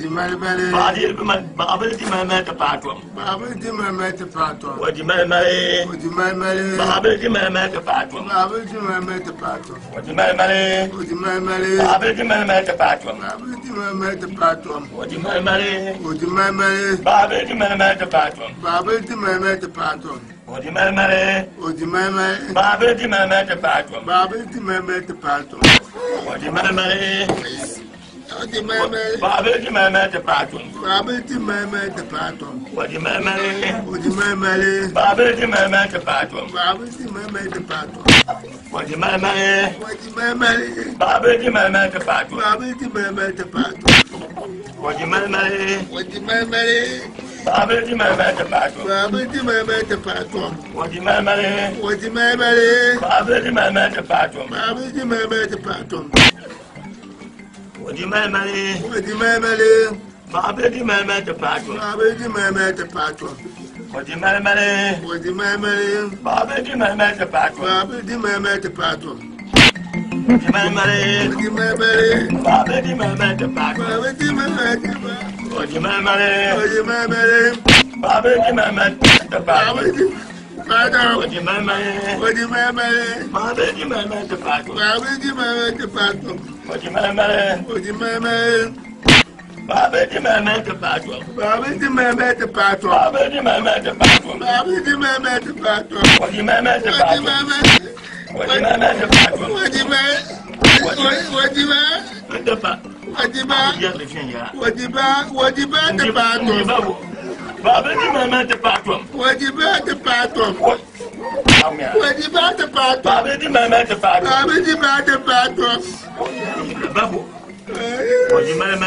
dimalibali. baadiri bima baabili dimalimali ti paa tɔm. baabili dimalimali ti paa tɔm. o dimalimali. o dimalimali. baabili dimalimali ti paa tɔm. baabili dimalimali ti paa tɔm. o dimalimali. o dimalimali. baabili dimalimali ti Ɔdi mɛmɛ. Baabi ti mɛmɛ ti paatɔ. Baabi ti mɛmɛ ti paatɔ. Ɔdi mɛmɛ lele. Ɔdi mɛmɛ lele. Baabi ti mɛmɛ ti paatɔ. Baabi ti mɛmɛ ti paatɔ. Ɔdi mɛmɛ lele. Ɔdi mɛmɛ lele. Baabi ti mɛmɛ ti paatɔ. Baabi ti mɛmɛ ti paatɔ. Ɔdi mɛmɛ lele. Ɔdi mɛmɛ lele. Baabi ti mɛmɛ ti paatɔ. Baabi ti mɛmɛ ti paatɔ. Ɔdi mɛmɛ lele. Ɔdi mɛmɛ lele. Baabi ti mɛmɛ ti paatɔ. Baabi ti mɛmɛ ti paatɔ. Odi mɛmɛli. Odi mɛmɛli. Maa bɛ di mɛmɛ ti paatɔ. Maa bɛ di mɛmɛ ti paatɔ. Odi mɛmɛli. Odi mɛmɛli. Maa bɛ di mɛmɛ ti paatɔ. Maa bɛ di mɛmɛ ti paatɔ. Odi mɛmɛli. Odi mɛmɛli. Maa bɛ di mɛmɛ ti paatɔ. Maa bɛ di mɛmɛ ti paatɔ. Odi mɛmɛli. Odi mɛmɛli. Maa bɛ di mɛmɛ ti paatɔ. Father, wọ́n ti mẹ́mẹ́. wọ́n ti mẹ́mẹ́. màá bẹ jí mẹ́mẹ́ ti pàtó. màá bẹ jí mẹ́mẹ́ ti pàtó. wọ́n ti mẹ́mẹ́. wọ́n ti mẹ́mẹ́. màá bẹ jí ti pàtó. màá bẹ jí ti pàtó. màá bẹ jí ti pàtó. màá bẹ jí mẹ́mẹ́ ti pàtó. wọ́n ti mẹ́mẹ́ ti pàtó. ti mẹ́mẹ́ ti pàtó. ti mẹ́. wọ́n ti mẹ́. wọ́n ti mẹ́. wọ́n ti mẹ́. wọ́n ti mẹ́ ti pàtó. Baba ni mama te patwam. Wadi ba te patwam. Wadi ba te patwam. Baba ni mama te patwam. Baba ni mama te patwam. Babu. Wadi mama